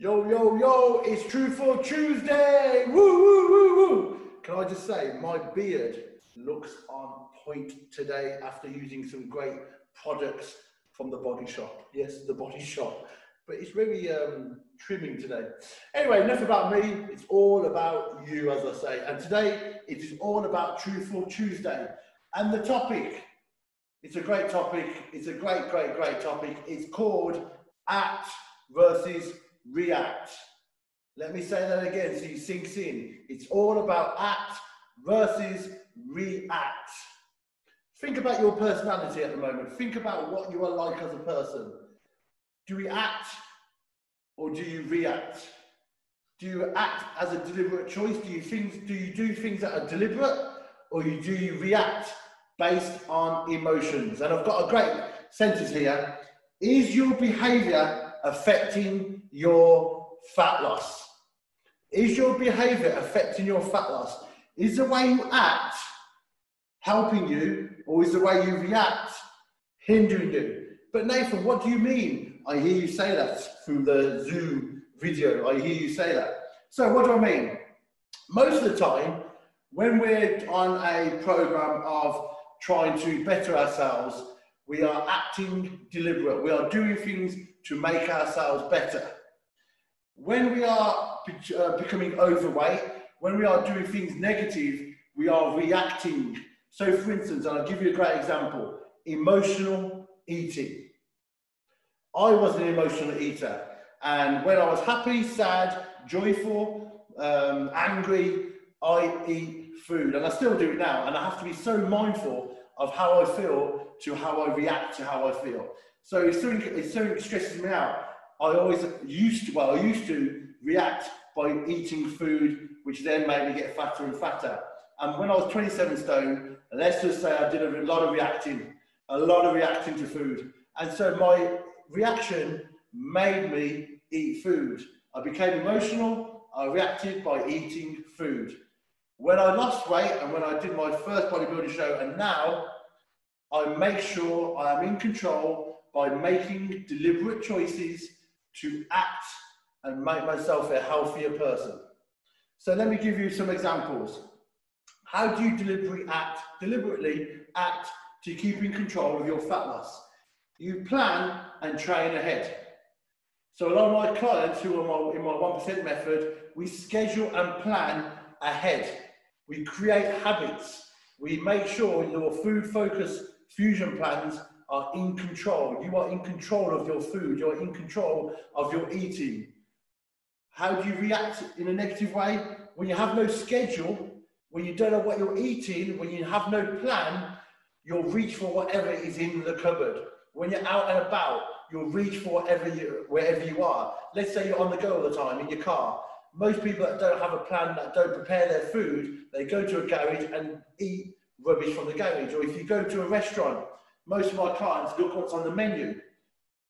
Yo, yo, yo, it's Truthful Tuesday. Woo, woo, woo, woo. Can I just say, my beard looks on point today after using some great products from the body shop. Yes, the body shop. But it's really um, trimming today. Anyway, enough about me. It's all about you, as I say. And today, it is all about Truthful Tuesday. And the topic, it's a great topic. It's a great, great, great topic. It's called Act versus react. Let me say that again so you sinks in. It's all about act versus react. Think about your personality at the moment. Think about what you are like as a person. Do you act or do you react? Do you act as a deliberate choice? Do you things do you do things that are deliberate or you do you react based on emotions? And I've got a great sentence here. Is your behavior affecting your fat loss? Is your behavior affecting your fat loss? Is the way you act helping you, or is the way you react hindering you? But Nathan, what do you mean? I hear you say that through the Zoom video. I hear you say that. So, what do I mean? Most of the time, when we're on a program of trying to better ourselves, we are acting deliberate. We are doing things to make ourselves better. When we are uh, becoming overweight, when we are doing things negative, we are reacting. So, for instance, and I'll give you a great example emotional eating. I was an emotional eater, and when I was happy, sad, joyful, um, angry, I eat food, and I still do it now. And I have to be so mindful of how I feel to how I react to how I feel. So if something, if something stresses me out, I always used to, well, I used to react by eating food, which then made me get fatter and fatter. And when I was 27 stone, let's just say I did a lot of reacting, a lot of reacting to food. And so my reaction made me eat food. I became emotional, I reacted by eating food. When I lost weight and when I did my first bodybuilding show, and now I make sure I am in control by making deliberate choices to act and make myself a healthier person. So let me give you some examples. How do you deliberately act, deliberately act to keep in control of your fat loss? You plan and train ahead. So a lot of my clients who are in my 1% method, we schedule and plan ahead. We create habits. We make sure in your food focus fusion plans are in control. You are in control of your food. You're in control of your eating. How do you react in a negative way? When you have no schedule, when you don't know what you're eating, when you have no plan, you'll reach for whatever is in the cupboard. When you're out and about, you'll reach for whatever you, wherever you are. Let's say you're on the go all the time in your car. Most people that don't have a plan, that don't prepare their food, they go to a garage and eat rubbish from the garage. Or if you go to a restaurant, most of our clients look what's on the menu.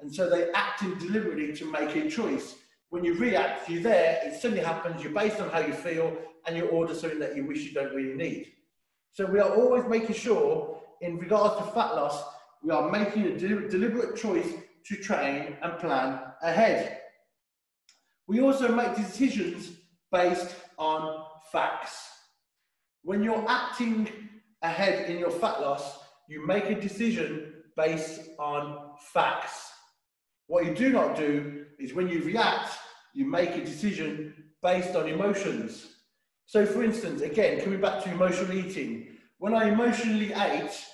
And so they act in deliberately to make a choice. When you react, you're there, it suddenly happens, you're based on how you feel, and you order something that you wish you don't really need. So we are always making sure, in regards to fat loss, we are making a de deliberate choice to train and plan ahead. We also make decisions based on facts. When you're acting ahead in your fat loss, you make a decision based on facts. What you do not do is when you react, you make a decision based on emotions. So, for instance, again, coming back to emotional eating, when I emotionally ate,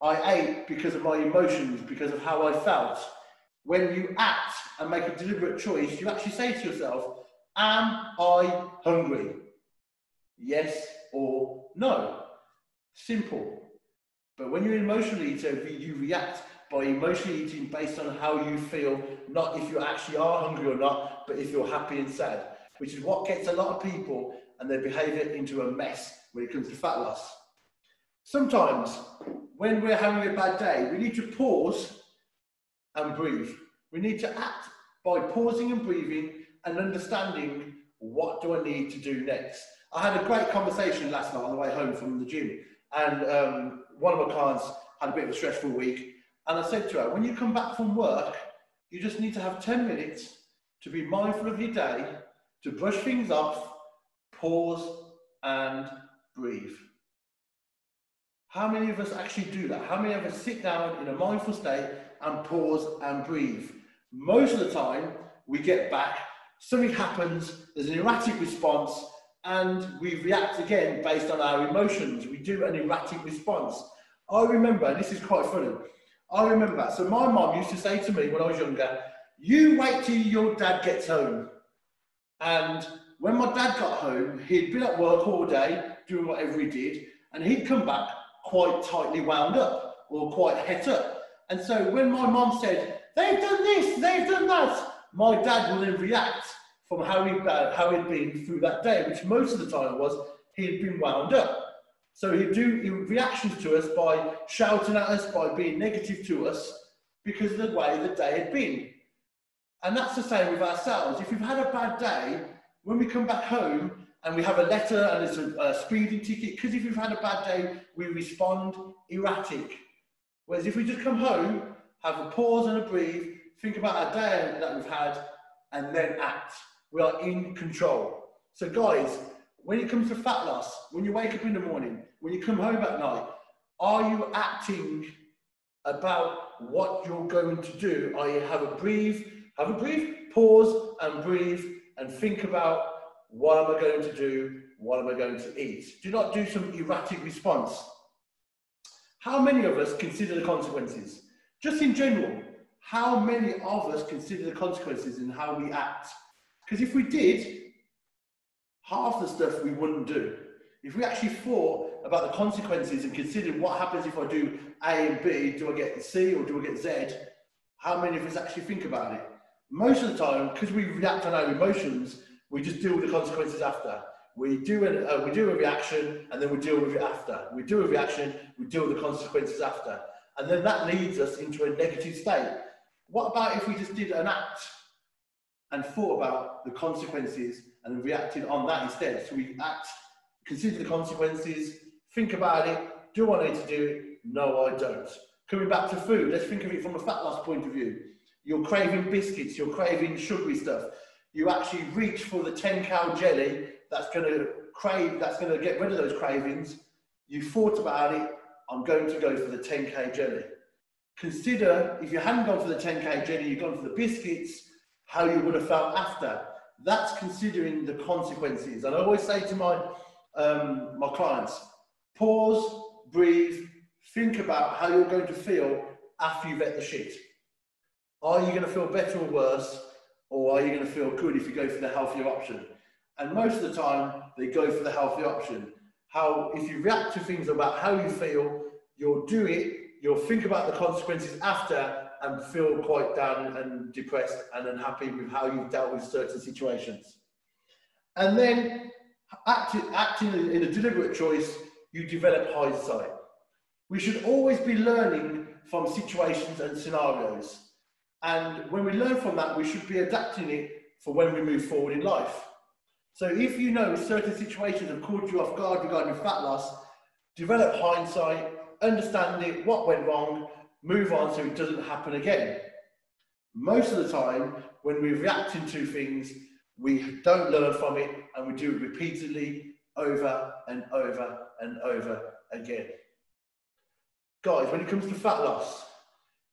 I ate because of my emotions, because of how I felt. When you act and make a deliberate choice, you actually say to yourself, Am I hungry? Yes or no. Simple. But when you're emotionally eater, you react by emotionally eating based on how you feel, not if you actually are hungry or not, but if you're happy and sad, which is what gets a lot of people and their behavior into a mess when it comes to fat loss. Sometimes when we're having a bad day, we need to pause and breathe. We need to act by pausing and breathing and understanding what do I need to do next. I had a great conversation last night on the way home from the gym and um, one of my clients had a bit of a stressful week. And I said to her, when you come back from work, you just need to have 10 minutes to be mindful of your day, to brush things off, pause, and breathe. How many of us actually do that? How many of us sit down in a mindful state and pause and breathe? Most of the time, we get back, something happens, there's an erratic response, and we react again based on our emotions. We do an erratic response. I remember, and this is quite funny, I remember, so my mom used to say to me when I was younger, you wait till your dad gets home. And when my dad got home, he'd been at work all day, doing whatever he did, and he'd come back quite tightly wound up or quite het up. And so when my mom said, they've done this, they've done that, my dad would then react from how, he, uh, how he'd been through that day, which most of the time was he'd been wound up. So he'd do reactions to us by shouting at us, by being negative to us, because of the way the day had been. And that's the same with ourselves. If we've had a bad day, when we come back home and we have a letter and it's a, a speeding ticket, because if we've had a bad day, we respond erratic. Whereas if we just come home, have a pause and a breathe, think about our day that we've had, and then act. We are in control. So, guys, when it comes to fat loss, when you wake up in the morning, when you come home at night, are you acting about what you're going to do? Are you have a breathe, have a breathe, pause and breathe and think about what am I going to do? What am I going to eat? Do not do some erratic response. How many of us consider the consequences? Just in general, how many of us consider the consequences in how we act? Because if we did, half the stuff we wouldn't do. If we actually thought about the consequences and considered what happens if I do A and B, do I get C or do I get Z? How many of us actually think about it? Most of the time, because we react on our emotions, we just deal with the consequences after. We do, a, uh, we do a reaction and then we deal with it after. We do a reaction, we deal with the consequences after. And then that leads us into a negative state. What about if we just did an act and thought about the consequences and reacted on that instead? So we act, consider the consequences, think about it. Do I need to do it? No, I don't. Coming back to food, let's think of it from a fat loss point of view. You're craving biscuits, you're craving sugary stuff. You actually reach for the 10 cal jelly that's going to crave, that's going to get rid of those cravings. You thought about it, I'm going to go for the 10k jelly. Consider if you hadn't gone for the 10k jelly, you've gone for the biscuits, how you would have felt after. That's considering the consequences. And I always say to my um, my clients, pause, breathe, think about how you're going to feel after you've ate the shit. Are you going to feel better or worse? Or are you going to feel good if you go for the healthier option? And most of the time, they go for the healthy option. How, if you react to things about how you feel, you'll do it, you'll think about the consequences after and feel quite down and depressed and unhappy with how you've dealt with certain situations. And then acting, in a deliberate choice, you develop hindsight. We should always be learning from situations and scenarios. And when we learn from that, we should be adapting it for when we move forward in life. So if you know certain situations have caught you off guard regarding fat loss, develop hindsight, understand it, what went wrong, move on so it doesn't happen again. Most of the time, when we're reacting to things, we don't learn from it and we do it repeatedly over and over and over again. Guys, when it comes to fat loss,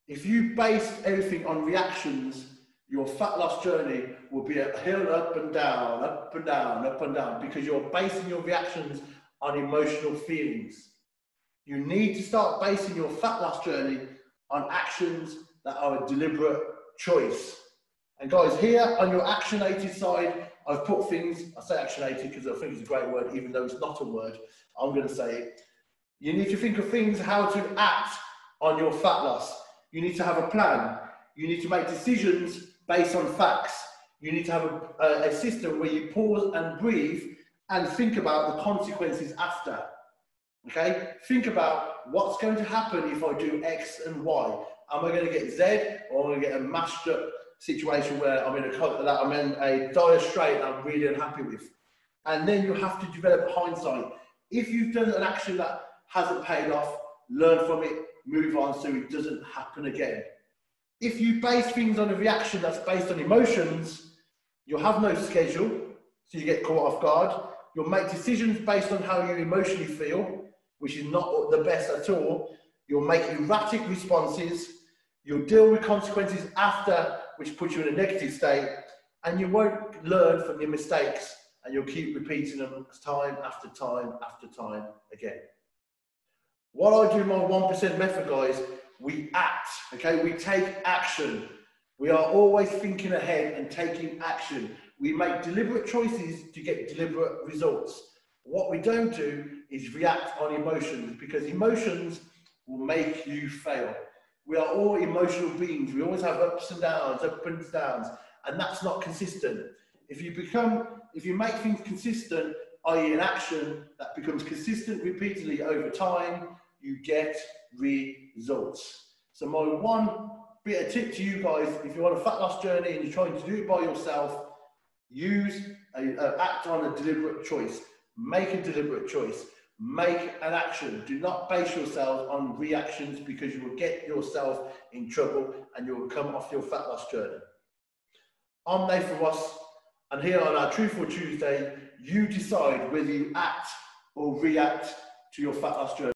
if you base everything on reactions, your fat loss journey will be a hill up and down, up and down, up and down, because you're basing your reactions on emotional feelings. You need to start basing your fat loss journey on actions that are a deliberate choice. And guys, here on your actionated side, I've put things, I say actionated because I think it's a great word, even though it's not a word, I'm going to say it. You need to think of things how to act on your fat loss. You need to have a plan. You need to make decisions based on facts. You need to have a, a, a system where you pause and breathe and think about the consequences after. Okay? Think about what's going to happen if I do X and Y. Am I going to get Z or am I going to get a mashed up situation where I'm in a that I'm in a dire strait that I'm really unhappy with? And then you have to develop hindsight. If you've done an action that hasn't paid off, learn from it, move on so it doesn't happen again. If you base things on a reaction that's based on emotions, You'll have no schedule, so you get caught off guard. You'll make decisions based on how you emotionally feel, which is not the best at all. You'll make erratic responses. You'll deal with consequences after, which puts you in a negative state. And you won't learn from your mistakes and you'll keep repeating them time after time after time again. What I do my 1% method, guys, we act, okay? We take action. We are always thinking ahead and taking action. We make deliberate choices to get deliberate results. What we don't do is react on emotions because emotions will make you fail. We are all emotional beings. We always have ups and downs, ups and downs, and that's not consistent. If you become, if you make things consistent, i.e. an action that becomes consistent repeatedly over time, you get results. So my one bit of tip to you guys, if you're on a fat loss journey and you're trying to do it by yourself, use a, a, act on a deliberate choice. Make a deliberate choice. Make an action. Do not base yourself on reactions because you will get yourself in trouble and you will come off your fat loss journey. I'm Nathan Ross, and here on our Truthful Tuesday, you decide whether you act or react to your fat loss journey.